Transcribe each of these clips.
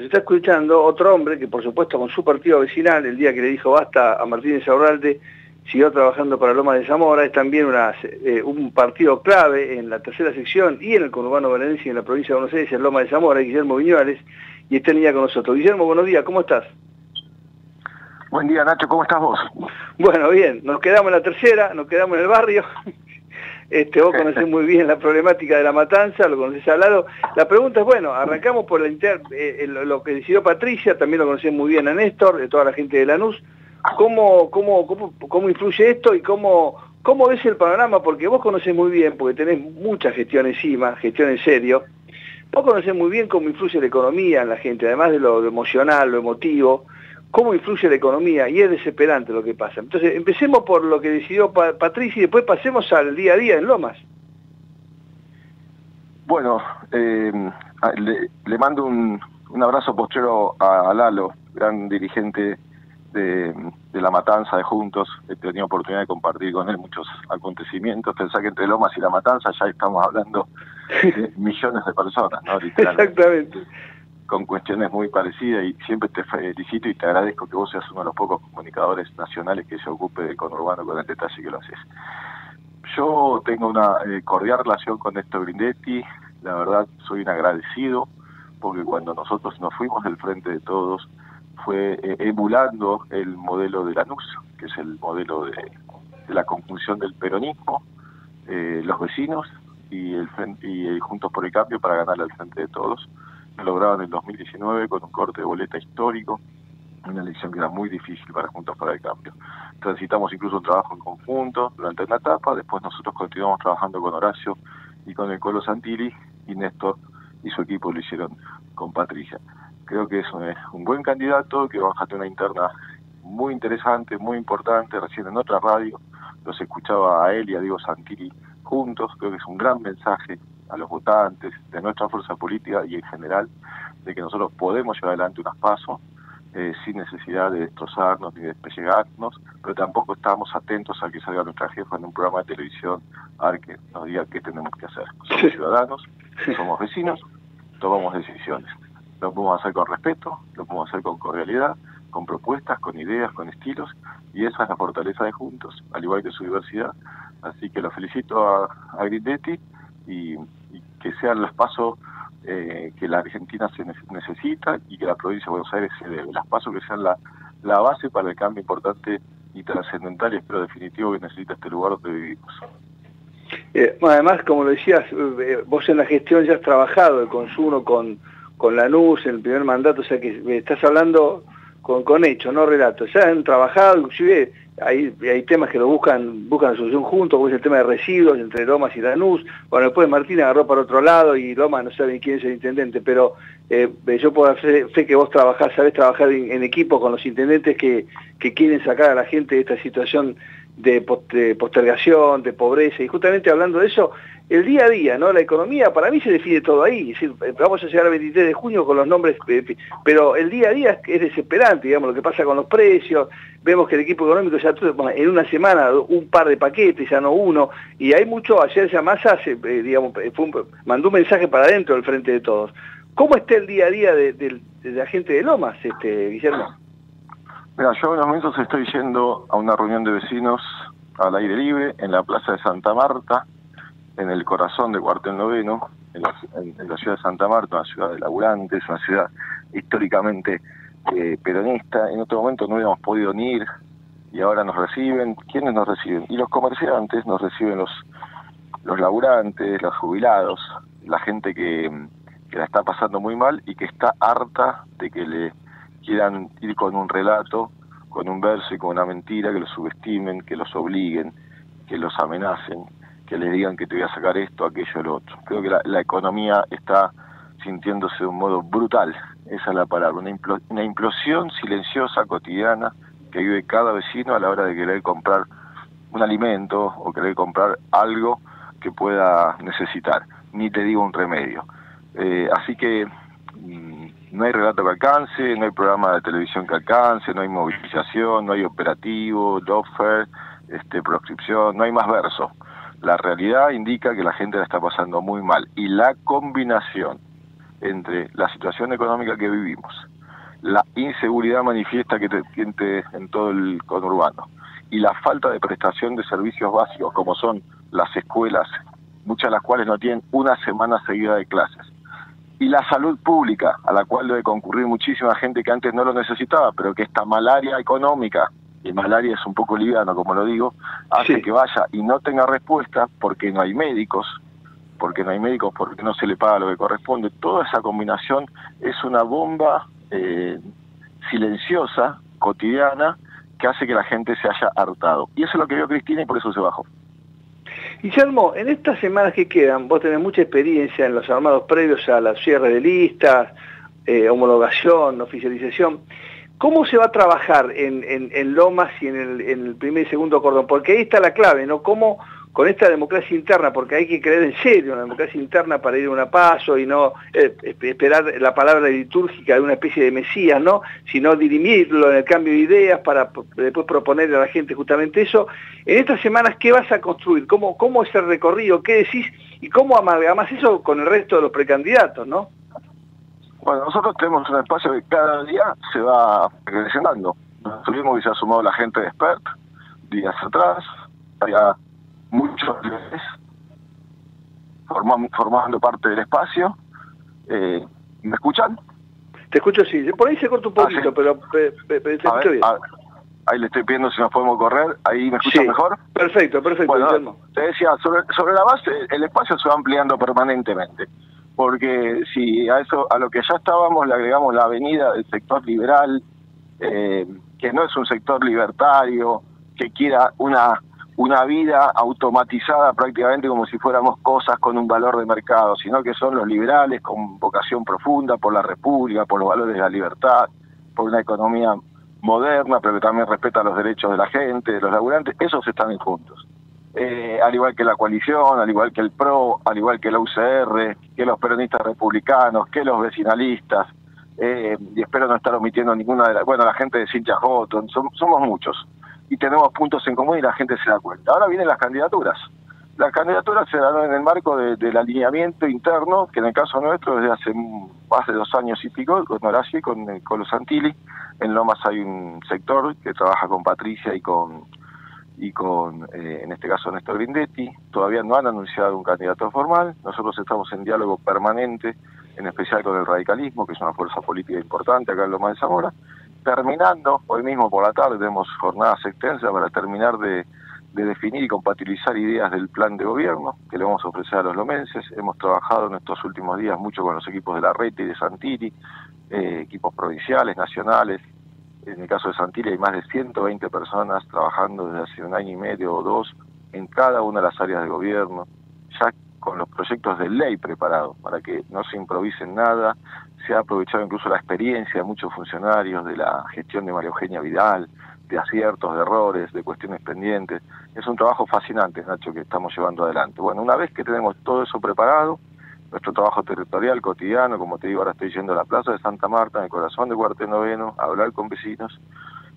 Se está escuchando otro hombre que, por supuesto, con su partido vecinal, el día que le dijo basta a Martínez Aurralde, siguió trabajando para Loma de Zamora, es también eh, un partido clave en la tercera sección y en el conurbano Valencia y en la provincia de Buenos Aires, en Loma de Zamora, Guillermo Viñuales, y está en línea con nosotros. Guillermo, buenos días, ¿cómo estás? Buen día, Nacho, ¿cómo estás vos? Bueno, bien, nos quedamos en la tercera, nos quedamos en el barrio. Este, vos conocés muy bien la problemática de la matanza, lo conocés al lado. La pregunta es, bueno, arrancamos por la inter eh, lo que decidió Patricia, también lo conocés muy bien a Néstor, de toda la gente de Lanús. ¿Cómo, cómo, cómo, cómo influye esto y cómo, cómo ves el panorama? Porque vos conocés muy bien, porque tenés mucha gestión encima, gestión en serio. Vos conocés muy bien cómo influye la economía en la gente, además de lo emocional, lo emotivo cómo influye la economía y es desesperante lo que pasa. Entonces, empecemos por lo que decidió Patricia y después pasemos al día a día en Lomas. Bueno, eh, le, mando un, abrazo postrero a, Lalo, gran dirigente de, La Matanza de Juntos. He tenido oportunidad de compartir con él muchos acontecimientos. Pensá que entre Lomas y La Matanza ya estamos hablando de millones de personas, ¿no? Exactamente con cuestiones muy parecidas y siempre te felicito y te agradezco que vos seas uno de los pocos comunicadores nacionales que se ocupe del conurbano con el detalle que lo haces. Yo tengo una eh, cordial relación con Néstor Grindetti, la verdad soy un agradecido porque cuando nosotros nos fuimos del frente de todos fue eh, emulando el modelo de Lanús, que es el modelo de, la conjunción del peronismo, eh, los vecinos y, el, y Juntos por el Cambio para ganar al frente de todos logrado en el 2019 con un corte de boleta histórico, una elección que era muy difícil para Juntos para el Cambio. Transitamos incluso un trabajo en conjunto durante la etapa, después nosotros continuamos trabajando con Horacio y con el Colo Santilli, y Néstor y su equipo lo hicieron con Patricia. Creo que es un, buen candidato, que va a una interna muy interesante, muy importante, recién en otra radio los escuchaba a él y a Diego Santilli juntos, creo que es un gran mensaje a los votantes, de nuestra fuerza política y en general, de que nosotros podemos llevar adelante unas pasos eh, sin necesidad de destrozarnos ni de despellegarnos, pero tampoco estamos atentos a que salga nuestra jefa en un programa de televisión a ver que nos diga qué tenemos que hacer. Somos ciudadanos, somos vecinos, tomamos decisiones. Lo podemos hacer con respeto, lo podemos hacer con cordialidad, con propuestas, con ideas, con estilos, y esa es la fortaleza de Juntos, al igual que su diversidad. Así que lo felicito a, a Grindetti y, que sean los pasos eh, que la Argentina se necesita y que la provincia de Buenos Aires se debe. Los pasos que sean la, la base para el cambio importante y trascendental y espero definitivo que necesita este lugar donde vivimos. Eh, además, como lo decías, eh, vos en la gestión ya has trabajado el consumo con, con NUS en el primer mandato, o sea que estás hablando con, con hechos, no relatos. Ya han trabajado, inclusive hay, temas que lo buscan buscan solución juntos, como es el tema de residuos entre Lomas y Lanús. Bueno, después Martín agarró para otro lado y Lomas no sabe quién es el intendente, pero eh, yo puedo hacer fe que vos trabajás, sabés trabajar en, equipo con los intendentes que, que quieren sacar a la gente de esta situación de, postergación, de pobreza, y justamente hablando de eso, el día a día, ¿no? La economía, para mí se define todo ahí, es decir, eh, vamos a llegar al 23 de junio con los nombres, eh, pero el día a día es desesperante, digamos, lo que pasa con los precios, vemos que el equipo económico ya en una semana un par de paquetes, ya no uno, y hay mucho, ayer ya hace, eh, digamos, mandó un mensaje para adentro del frente de todos. ¿Cómo está el día a día de, de la gente de Lomas, este, Guillermo? Mira, yo en los momentos estoy yendo a una reunión de vecinos al aire libre en la Plaza de Santa Marta, en el corazón de Cuartel Noveno, en la, ciudad de Santa Marta, una ciudad de laburantes, una ciudad históricamente eh, peronista. En otro momento no habíamos podido ni ir y ahora nos reciben. ¿Quiénes nos reciben? Y los comerciantes nos reciben los, los laburantes, los jubilados, la gente que, que la está pasando muy mal y que está harta de que le quieran ir con un relato, con un verso y con una mentira, que los subestimen, que los obliguen, que los amenacen, que les digan que te voy a sacar esto, aquello, lo otro. Creo que la, economía está sintiéndose de un modo brutal, esa es la palabra, una, una implosión silenciosa, cotidiana, que vive cada vecino a la hora de querer comprar un alimento o querer comprar algo que pueda necesitar, ni te digo un remedio. Eh, así que mm, no hay relato que alcance, no hay programa de televisión que alcance, no hay movilización, no hay operativo, offer, este, proscripción, no hay más verso. La realidad indica que la gente la está pasando muy mal y la combinación entre la situación económica que vivimos, la inseguridad manifiesta que te siente en todo el conurbano y la falta de prestación de servicios básicos como son las escuelas, muchas de las cuales no tienen una semana seguida de clases. Y la salud pública, a la cual debe concurrir muchísima gente que antes no lo necesitaba, pero que esta malaria económica, y malaria es un poco liviano, como lo digo, hace que vaya y no tenga respuesta porque no hay médicos, porque no hay médicos, porque no se le paga lo que corresponde. Toda esa combinación es una bomba eh, silenciosa, cotidiana, que hace que la gente se haya hartado. Y eso es lo que vio Cristina y por eso se bajó. Guillermo, en estas semanas que quedan, vos tenés mucha experiencia en los armados previos a la cierre de listas, eh, homologación, oficialización. ¿Cómo se va a trabajar en, Lomas y en el, en primer y segundo cordón? Porque ahí está la clave, ¿no? ¿Cómo con esta democracia interna, porque hay que creer en serio una democracia interna para ir a una paso y no eh, esperar la palabra litúrgica de una especie de mesías, ¿no? sino dirimirlo en el cambio de ideas para después proponerle a la gente justamente eso. En estas semanas, ¿qué vas a construir? ¿Cómo, cómo es el recorrido? ¿Qué decís? ¿Y cómo amalgamas eso con el resto de los precandidatos? ¿no? Bueno, nosotros tenemos un espacio que cada día se va acrecentando. Tuvimos que se ha sumado la gente de expert días atrás, había muchos formando parte del espacio. Eh, ¿Me escuchan? Te escucho, sí. Por ahí se corta un ah, poquito, pero, te escucho bien. ahí le estoy pidiendo si nos podemos correr. ¿Ahí me escuchan mejor? Perfecto, perfecto. Bueno, te decía, sobre, sobre la base, el espacio se va ampliando permanentemente. Porque si a eso a lo que ya estábamos le agregamos la avenida del sector liberal, eh, que no es un sector libertario, que quiera una una vida automatizada prácticamente como si fuéramos cosas con un valor de mercado, sino que son los liberales con vocación profunda por la república, por los valores de la libertad, por una economía moderna, pero que también respeta los derechos de la gente, de los laburantes, esos están juntos. Eh, al igual que la coalición, al igual que el PRO, al igual que la UCR, que los peronistas republicanos, que los vecinalistas, eh, y espero no estar omitiendo ninguna de las, bueno, la gente de Cincha Houghton, somos muchos y tenemos puntos en común y la gente se da cuenta. Ahora vienen las candidaturas. Las candidaturas se dan en el marco del alineamiento interno, que en el caso nuestro desde hace más de dos años y pico, con Horacio y con, eh, con los Santilli. En Lomas hay un sector que trabaja con Patricia y con, y con eh, en este caso Néstor Grindetti. Todavía no han anunciado un candidato formal. Nosotros estamos en diálogo permanente, en especial con el radicalismo, que es una fuerza política importante acá en Lomas de Zamora terminando, hoy mismo por la tarde tenemos jornadas extensas para terminar de, definir y compatibilizar ideas del plan de gobierno que le vamos a ofrecer a los lomenses. Hemos trabajado en estos últimos días mucho con los equipos de la Rete y de Santiri, eh, equipos provinciales, nacionales. En el caso de Santiri hay más de 120 personas trabajando desde hace un año y medio o dos en cada una de las áreas de gobierno, ya con los proyectos de ley preparados para que no se improvisen nada, se ha aprovechado incluso la experiencia de muchos funcionarios de la gestión de María Eugenia Vidal, de aciertos, de errores, de cuestiones pendientes. Es un trabajo fascinante, Nacho, que estamos llevando adelante. Bueno, una vez que tenemos todo eso preparado, nuestro trabajo territorial cotidiano, como te digo, ahora estoy yendo a la Plaza de Santa Marta, en el corazón de Cuartel Noveno, a hablar con vecinos.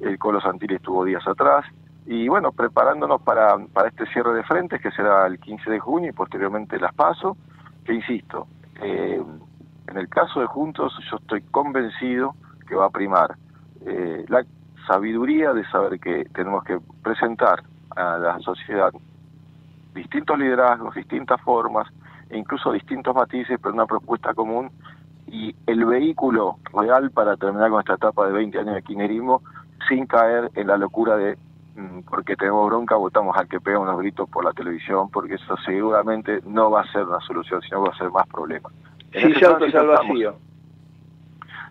El Colo Santilli estuvo días atrás. Y bueno, preparándonos para, para este cierre de frentes, que será el 15 de junio y posteriormente las paso, que insisto, eh, en el caso de Juntos yo estoy convencido que va a primar eh, la sabiduría de saber que tenemos que presentar a la sociedad distintos liderazgos, distintas formas e incluso distintos matices, pero una propuesta común y el vehículo real para terminar con esta etapa de 20 años de kirchnerismo sin caer en la locura de mm, porque tenemos bronca, votamos al que pega unos gritos por la televisión, porque eso seguramente no va a ser una solución, sino va a ser más problemas. Sin saltos al vacío.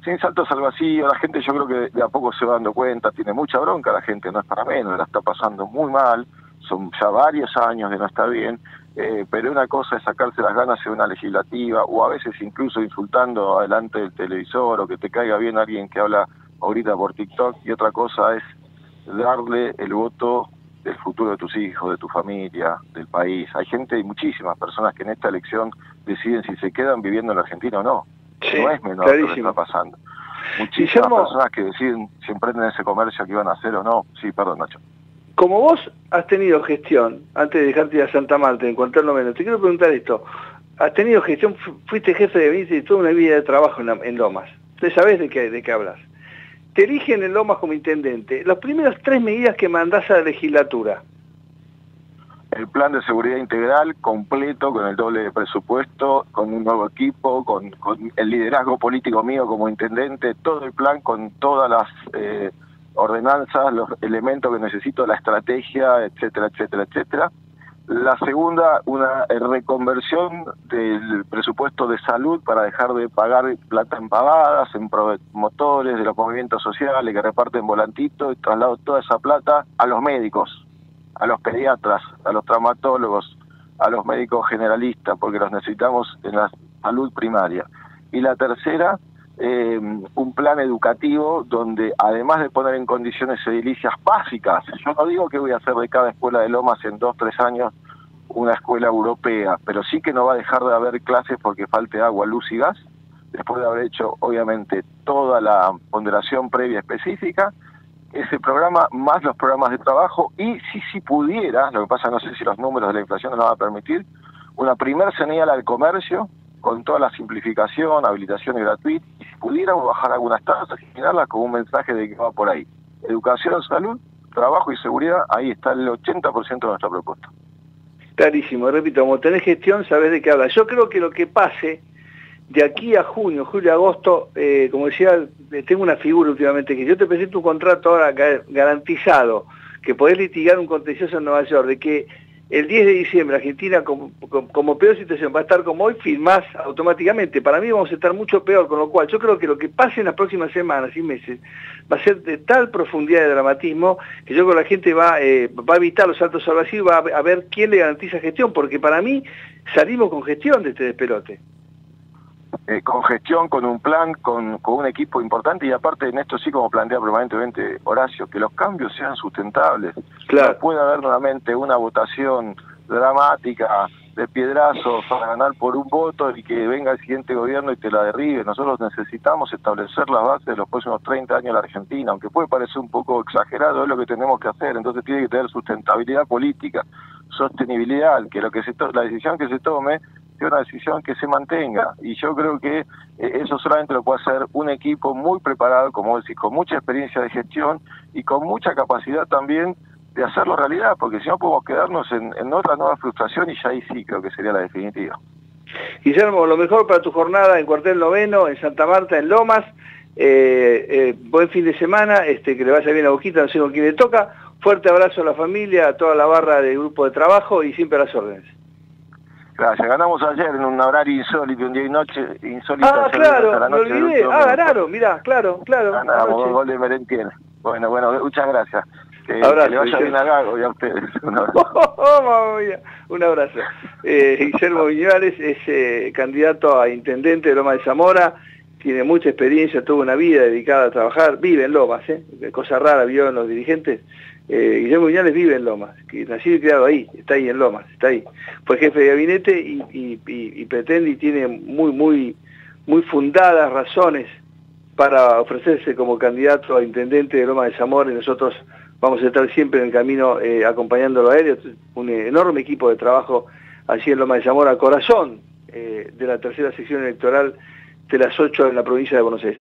Sin saltos al vacío, la gente yo creo que de a poco se va dando cuenta, tiene mucha bronca la gente, no es para menos, la está pasando muy mal, son ya varios años de no estar bien, eh, pero una cosa es sacarse las ganas en una legislativa o a veces incluso insultando adelante del televisor o que te caiga bien alguien que habla ahorita por TikTok y otra cosa es darle el voto del futuro de tus hijos, de tu familia, del país. Hay gente y muchísimas personas que en esta elección deciden si se quedan viviendo en la Argentina o no. no es menor lo que está pasando. Muchísimas personas que deciden si emprenden ese comercio que iban a hacer o no. Sí, perdón, Nacho. Como vos has tenido gestión, antes de dejarte ir a Santa Marta, en cuanto al noveno, te quiero preguntar esto. has tenido gestión, fuiste jefe de gabinete y toda una vida de trabajo en, Lomas. Entonces sabés de qué, de qué hablas. Te eligen en Lomas como intendente. Las primeras tres medidas que mandás a la legislatura. El plan de seguridad integral completo, con el doble de presupuesto, con un nuevo equipo, con, el liderazgo político mío como intendente, todo el plan con todas las eh, ordenanzas, los elementos que necesito, la estrategia, etcétera, etcétera, etcétera la segunda, una reconversión del presupuesto de salud para dejar de pagar plata en en promotores de los movimientos sociales que reparten volantitos y traslado toda esa plata a los médicos, a los pediatras, a los traumatólogos, a los médicos generalistas, porque los necesitamos en la salud primaria. Y la tercera, eh, un plan educativo donde además de poner en condiciones edilicias básicas, yo no digo que voy a hacer de cada escuela de Lomas en dos, tres años una escuela europea, pero sí que no va a dejar de haber clases porque falte agua, luz y gas, después de haber hecho obviamente toda la ponderación previa específica, ese programa más los programas de trabajo y si si pudiera, lo que pasa no sé si los números de la inflación nos van a permitir, una primer señal al comercio con toda la simplificación, gratuitas, y si pudiéramos bajar algunas tasas y mirarlas con un mensaje de que va por ahí. Educación, salud, trabajo y seguridad, ahí está el 80% de nuestra propuesta. Clarísimo, repito, como tenés gestión, sabés de qué hablas. Yo creo que lo que pase de aquí a junio, julio, agosto, eh, como decía, eh, tengo una figura últimamente, que yo te presento un contrato ahora garantizado, que podés litigar un contencioso en Nueva York, de que el 10 de diciembre Argentina como, peor situación va a estar como hoy, firmás automáticamente. Para mí vamos a estar mucho peor, con lo cual yo creo que lo que pase en las próximas semanas y meses va a ser de tal profundidad de dramatismo que yo creo que la gente va, eh, va a evitar los saltos y va a, ver quién le garantiza gestión, porque para mí salimos con gestión de este despelote. Eh, con gestión, con un plan, con, con, un equipo importante y aparte en esto sí como plantea permanentemente Horacio, que los cambios sean sustentables. Claro. No puede haber nuevamente una votación dramática de piedrazos para ganar por un voto y que venga el siguiente gobierno y te la derribe. Nosotros necesitamos establecer las bases de los próximos 30 años en la Argentina, aunque puede parecer un poco exagerado, es lo que tenemos que hacer. Entonces tiene que tener sustentabilidad política, sostenibilidad, que lo que se la decisión que se tome una decisión que se mantenga. Y yo creo que eh, eso solamente lo puede hacer un equipo muy preparado, como decís, con mucha experiencia de gestión y con mucha capacidad también de hacerlo realidad, porque si no podemos quedarnos en, otra nueva frustración y ya ahí sí creo que sería la definitiva. Guillermo, lo mejor para tu jornada en Cuartel Noveno, en Santa Marta, en Lomas. Eh, eh, buen fin de semana, este, que le vaya bien a Boquita, no sé con quién le toca. Fuerte abrazo a la familia, a toda la barra del grupo de trabajo y siempre a las órdenes. Gracias, ganamos ayer en un horario insólito, un día y noche insólito. Ah, claro, me olvidé. Ah, ganaron, mirá, claro, claro. Ganamos goles de Merentiel. Bueno, bueno, muchas gracias. Que, le vaya bien a Gago y a ustedes. Un abrazo. Oh, un abrazo. Eh, Guillermo Viñales es eh, candidato a intendente de Loma de Zamora, tiene mucha experiencia, tuvo una vida dedicada a trabajar, vive en Lomas, ¿eh? cosa rara vio en los dirigentes, eh, Guillermo Viñales vive en Lomas, que nació y criado ahí, está ahí en Lomas, está ahí. Fue jefe de gabinete y, pretende y tiene muy, muy, muy fundadas razones para ofrecerse como candidato a intendente de Lomas de Zamora y nosotros vamos a estar siempre en el camino eh, acompañándolo a él, un enorme equipo de trabajo allí en Lomas de Zamora, corazón eh, de la tercera sección electoral de las ocho en la provincia de Buenos Aires.